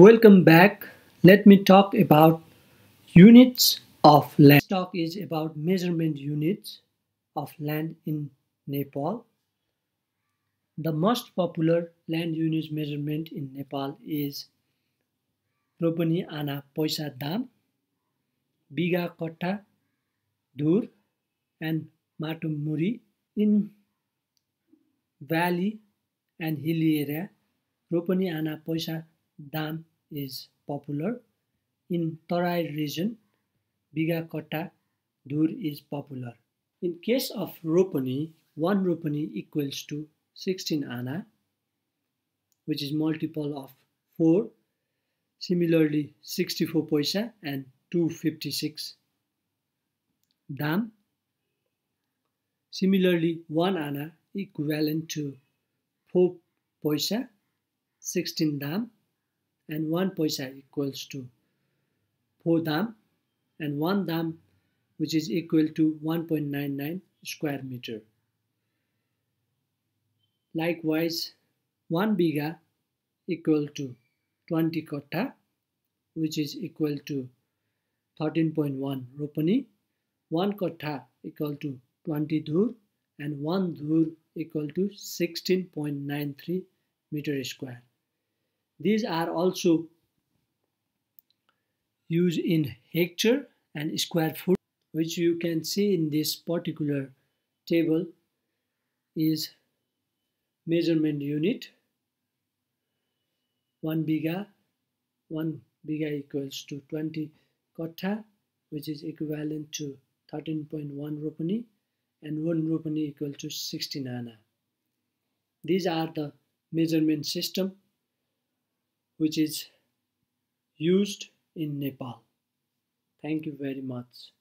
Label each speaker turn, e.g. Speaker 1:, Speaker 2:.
Speaker 1: Welcome back. Let me talk about units of land. This talk is about measurement units of land in Nepal. The most popular land units measurement in Nepal is Ropani Ana Poisa Dam, Biga Kotta, Dur, and Matumuri. In valley and hilly area, Ropani Ana Poisa Dam is popular. In Tarai region, Biga Kotta Dur is popular. In case of Ropani, 1 Ropani equals to 16 Ana, which is multiple of 4. Similarly, 64 Paisa and 256 Dam. Similarly, 1 Ana equivalent to 4 Paisa, 16 Dam and 1 paisa equals to 4 dam and 1 dam which is equal to 1.99 square meter. Likewise, 1 biga equal to 20 kotta which is equal to 13.1 ropani, 1 kotta equal to 20 dhur and 1 dhur equal to 16.93 meter square. These are also used in hectare and square foot which you can see in this particular table is measurement unit. 1 biga 1 biga equals to 20 kotta which is equivalent to 13.1 ropani and 1 ropani equal to 16 ana these are the measurement system which is used in Nepal. Thank you very much.